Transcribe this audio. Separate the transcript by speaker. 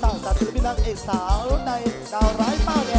Speaker 1: สร้างสรรค์ศิลปินนางเอกสาวในดาวร้ายป้าแด